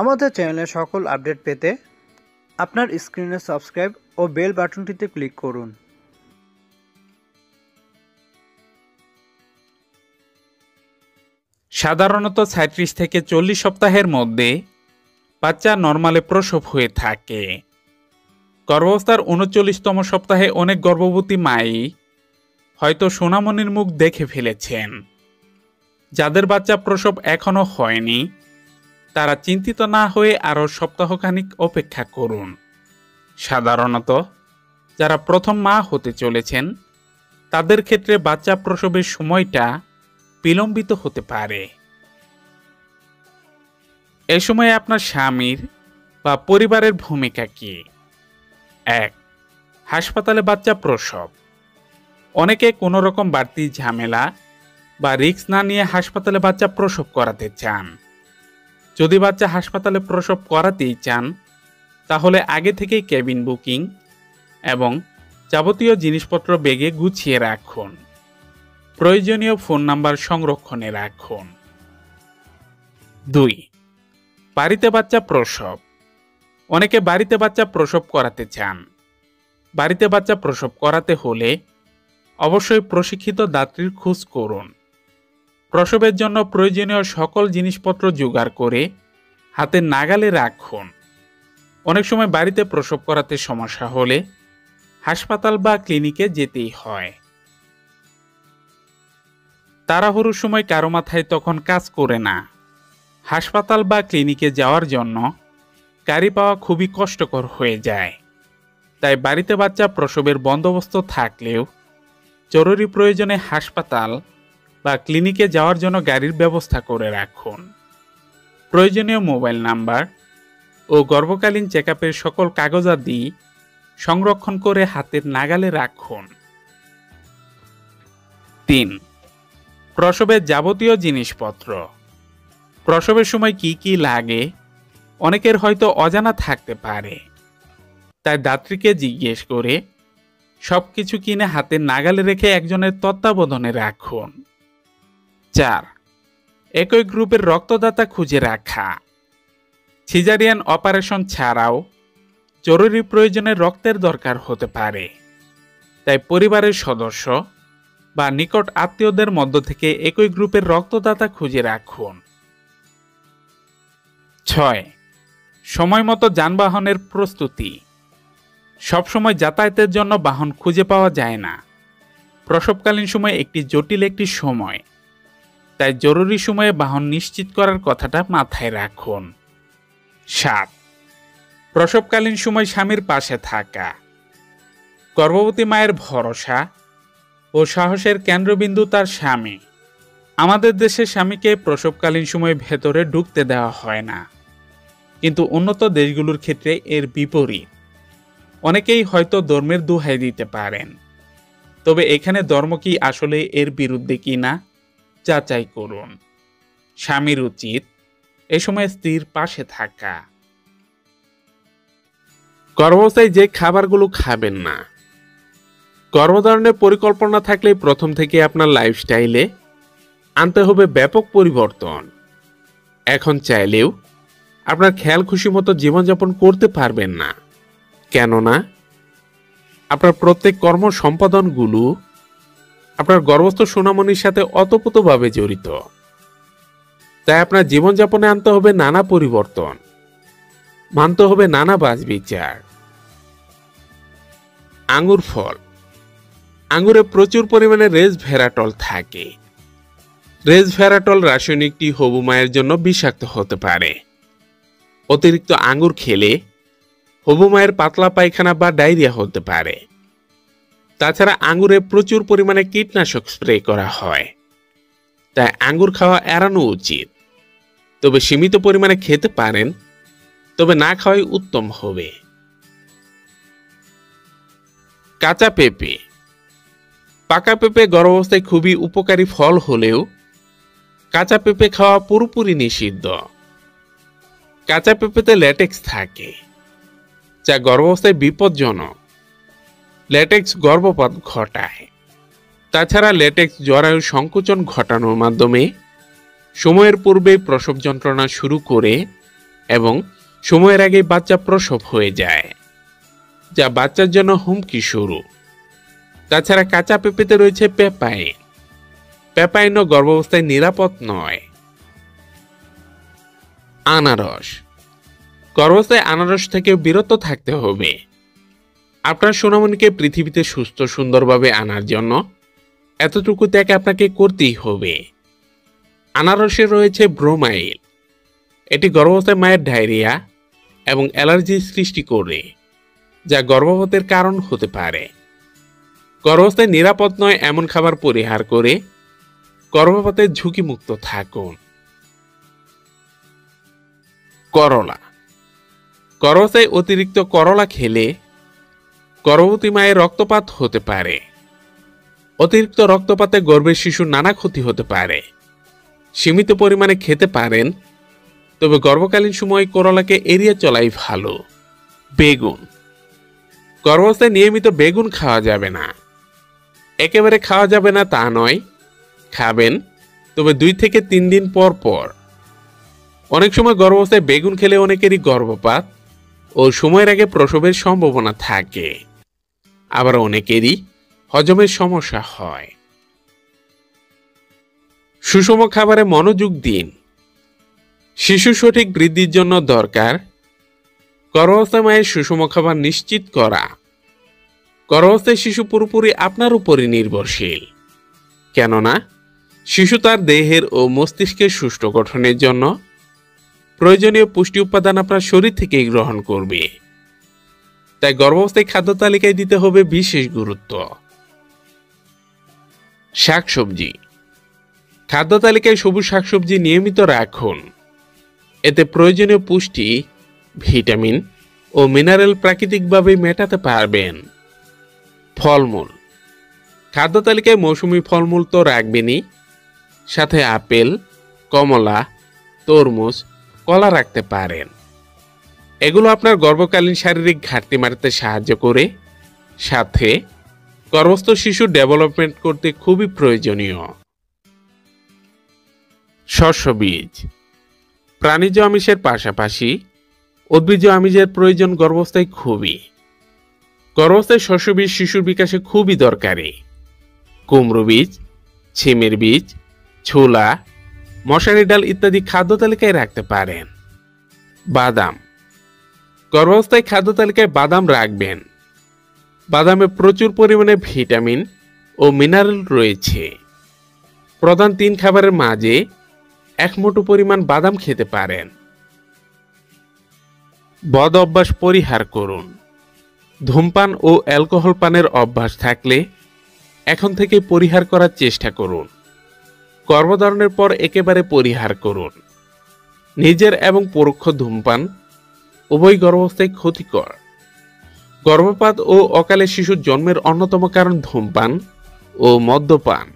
আমাদের চ্যানেলের সকল আপডেট পেতে আপনার স্ক্রিনে সাবস্ক্রাইব ও বেল বাটনটিতে ক্লিক করুন। সাধারণত সাঁত্রিশ থেকে চল্লিশ সপ্তাহের মধ্যে বাচ্চা নর্মালে প্রসব হয়ে থাকে। গর্ভাবস্থার উনচল্লিশতম সপ্তাহে অনেক গর্ভবতী মাই হয়তো সোনামণির মুখ দেখে ফেলেছেন। যাদের বাচ্চা প্রসব এখনও হয়নি তারা চিন্তিত না হয়ে আরও সপ্তাহখানিক অপেক্ষা করুন। সাধারণত, যারা প্রথম মা হতে চলেছেন, তাদের ক্ষেত্রে বাচ্চা প্রসবের সময়টা বিলম্বিত হতে পারে। এ সময় আপনার স্বামীর বা পরিবারের ভূমিকা কি? এক, হাসপাতালে বাচ্চা প্রসব। অনেকে কোনো রকম বাড়তি ঝামেলা বা রিস্ক না নিয়ে হাসপাতালে বাচ্চা প্রসব করাতে চান। যদি বাচ্চা হাসপাতালে প্রসব করাতেই চান, তাহলে আগে থেকেই কেবিন বুকিং এবং যাবতীয় জিনিসপত্র বেগে গুছিয়ে রাখুন। প্রয়োজনীয় ফোন নাম্বার সংরক্ষণে রাখুন। দুই, বাড়িতে বাচ্চা প্রসব। অনেকে বাড়িতে বাচ্চা প্রসব করাতে চান। বাড়িতে বাচ্চা প্রসব করাতে হলে অবশ্যই প্রশিক্ষিত দাত্রীর খোঁজ করুন। প্রসবের জন্য প্রয়োজনীয় সকল জিনিসপত্র জোগাড় করে হাতে নাগালে রাখুন। অনেক সময় বাড়িতে প্রসব করাতে সমস্যা হলে হাসপাতাল বা ক্লিনিকে যেতেই হয়। তাড়াহুড়োর সময় কারও মাথায় তখন কাজ করে না। হাসপাতাল বা ক্লিনিকে যাওয়ার জন্য গাড়ি পাওয়া খুবই কষ্টকর হয়ে যায়। তাই বাড়িতে বাচ্চা প্রসবের বন্দোবস্ত থাকলেও জরুরি প্রয়োজনে হাসপাতাল বা ক্লিনিকে যাওয়ার জন্য গাড়ির ব্যবস্থা করে রাখুন। প্রয়োজনীয় মোবাইল নাম্বার ও গর্ভকালীন চেক সকল কাগজাদি সংরক্ষণ করে হাতের নাগালে রাখুন। তিন, প্রসবের যাবতীয় জিনিসপত্র। প্রসবের সময় কি কি লাগে? অনেকের হয়তো অজানা থাকতে পারে। তাই দাত্রীকে জিজ্ঞেস করে সব কিছু কিনে হাতের নাগালে রেখে একজনের তত্ত্বাবধানে রাখুন। চার। একই গ্রুপের রক্তদাতা খুঁজে রাখা। সিজারিয়ান অপারেশন ছাড়াও জরুরি প্রয়োজনে রক্তের দরকার হতে পারে। তাই পরিবারের সদস্য বা নিকট আত্মীয়দের মধ্য থেকে একই গ্রুপের রক্তদাতা খুঁজে রাখুন। ছয়। সময় মতো যানবাহনের প্রস্তুতি। সবসময় যাতায়াতের জন্য বাহন খুঁজে পাওয়া যায় না। প্রসবকালীন সময় একটি জটিল একটি সময়। তাই জরুরি সময়ে বাহন নিশ্চিত করার কথাটা মাথায় রাখুন। সাত, প্রসবকালীন সময় স্বামীর পাশে থাকা। গর্ভবতী মায়ের ভরসা ও সাহসের কেন্দ্রবিন্দু তার স্বামী। আমাদের দেশে স্বামীকে প্রসবকালীন সময় ভেতরে ঢুকতে দেওয়া হয় না। কিন্তু উন্নত দেশগুলোর ক্ষেত্রে এর বিপরীত। অনেকেই হয়তো ধর্মের দোহাই দিতে পারেন। তবে এখানে ধর্ম কি আসলে এর বিরুদ্ধে কি না? যাচাই করুন। স্বামীর উচিত এ সময় স্ত্রীর পাশে থাকা। গর্ভাবস্থায় যে খাবারগুলো খাবেন না। গর্ভধারণের পরিকল্পনা থাকলে প্রথম থেকে আপনার লাইফস্টাইলে আনতে হবে ব্যাপক পরিবর্তন। এখন চাইলেও আপনার খেয়াল খুশি মতো জীবনযাপন করতে পারবেন না। কেননা আপনার প্রত্যেক কর্ম সম্পাদনগুলো আপনার গর্ভস্থ সোনামণির সাথে অতপ্রতভাবে জড়িত। তাই আপনার জীবনযাপনে আনতে হবে নানা পরিবর্তন। মানতে হবে নানা বাজ বিচার আঙ্গুর ফল। আঙুরে প্রচুর পরিমাণে রেস ভেরাটল থাকে। রেস ভেরাটল রাসায়নিকটি হবু মায়ের জন্য বিষাক্ত হতে পারে। অতিরিক্ত আঙুর খেলে হবু মায়ের পাতলা পায়খানা বা ডায়রিয়া হতে পারে। তাছাড়া আঙুরে প্রচুর পরিমাণে কীটনাশক স্প্রে করা হয়। তাই আঙ্গুর খাওয়া এড়ানো উচিত। তবে সীমিত পরিমাণে খেতে পারেন, তবে না খাওয়াই উত্তম হবে। কাঁচা পেঁপে। পাকা পেঁপে গর্ভাবস্থায় খুবই উপকারী ফল হলেও কাঁচা পেঁপে খাওয়া পুরোপুরি নিষিদ্ধ। কাঁচা পেঁপেতে ল্যাটেক্স থাকে, যা গর্ভাবস্থায় বিপজ্জনক। ল্যাটেক্স গর্ভপাত ঘটায়। তাছাড়া ল্যাটেক্স জরায়ু সংকোচন ঘটানোর মাধ্যমে সময়ের পূর্বে প্রসব যন্ত্রণা শুরু করে এবং সময়ের আগে বাচ্চা প্রসব হয়ে যায়, যা বাচ্চার জন্য হুমকি শুরু তাছাড়া কাঁচা পেঁপেতে রয়েছে পেপাইন। পেপাইনও গর্ভাবস্থায় নিরাপদ নয়। আনারস। গর্ভাবস্থায় আনারস থেকে বিরত থাকতে হবে। আপনার সোনামণিকে পৃথিবীতে সুস্থ, সুন্দরভাবে আনার জন্য এতটুকু ত্যাগ আপনাকে করতেই হবে। আনারসে রয়েছে ব্রোমাইল। এটি গর্ভাবস্থায় মায়ের ডায়রিয়া এবং অ্যালার্জি সৃষ্টি করে, যা গর্ভপাতের কারণ হতে পারে। গর্ভাবস্থায় নিরাপদ নয় এমন খাবার পরিহার করে গর্ভপাতের ঝুঁকিমুক্ত থাকুন। করলা। গর্ভাবস্থায় অতিরিক্ত করলা খেলে গর্ভবতী মায়ের রক্তপাত হতে পারে। অতিরিক্ত রক্তপাতে গর্ভের শিশুর নানা ক্ষতি হতে পারে। সীমিত পরিমাণে খেতে পারেন, তবে গর্ভকালীন সময় করলাকে এড়িয়ে চলাই ভালো। বেগুন। গর্ভাবস্থায় নিয়মিত বেগুন খাওয়া যাবে না। একেবারে খাওয়া যাবে না তা নয়, খাবেন, তবে দুই থেকে তিন দিন পর পর। অনেক সময় গর্ভাবস্থায় বেগুন খেলে অনেকেরই গর্ভপাত ও সময়ের আগে প্রসবের সম্ভাবনা থাকে। আবার অনেকেরই হজমের সমস্যা হয়। সুষম খাবারে মনোযোগ দিন। শিশু সঠিক বৃদ্ধির জন্য দরকার গর্ভাবস্থা মায়ের সুষম খাবার নিশ্চিত করা। গর্ভাবস্থায় শিশু পুরোপুরি আপনার উপরই নির্ভরশীল। কেননা, শিশু তার দেহের ও মস্তিষ্কের সুষ্ঠু গঠনের জন্য প্রয়োজনীয় পুষ্টি উপাদান আপনার শরীর থেকেই গ্রহণ করবে। তাই গর্ভাবস্থায় খাদ্য তালিকায় দিতে হবে বিশেষ গুরুত্ব। শাকসবজি। খাদ্য তালিকায় সবুজ শাকসবজি নিয়মিত রাখুন। এতে প্রয়োজনীয় পুষ্টি, ভিটামিন ও মিনারেল প্রাকৃতিকভাবে মেটাতে পারবেন। ফলমূল। খাদ্য তালিকায় মৌসুমি ফলমূল তো রাখবেনই। সাথে আপেল, কমলা, তরমুজ, কলা রাখতে পারেন। এগুলো আপনার গর্ভকালীন শারীরিক ঘাটতি মারতে সাহায্য করে। সাথে গর্ভস্থ শিশু ডেভেলপমেন্ট করতে খুবই প্রয়োজনীয়। শস্য বীজ। প্রাণীজ আমিষের পাশাপাশি উদ্ভিজ আমিষের প্রয়োজন গর্ভাবস্থায় খুবই। গর্ভাবস্থায় শস্য বীজ শিশুর বিকাশে খুবই দরকারি। কুমড়ো বীজ, ছিমের বীজ, ছোলা, মশারি ডাল ইত্যাদি খাদ্য তালিকায় রাখতে পারেন। বাদাম। গর্ভাবস্থায় খাদ্য তালিকায় বাদাম রাখবেন। বাদামে প্রচুর পরিমাণে ভিটামিন ও মিনারেল রয়েছে। প্রধান তিন খাবারের মাঝে এক পরিমাণ বাদাম খেতে পারেন। বদ অভ্যাস পরিহার করুন। ধূমপান ও অ্যালকোহল পানের অভ্যাস থাকলে এখন থেকে পরিহার করার চেষ্টা করুন। গর্ভধারণের পর একেবারে পরিহার করুন। নিজের এবং পরোক্ষ ধূমপান উভয় গর্ভাবস্থায় ক্ষতিকর। গর্ভপাত ও অকালে শিশুর জন্মের অন্যতম কারণ ধূমপান ও মদ্যপান।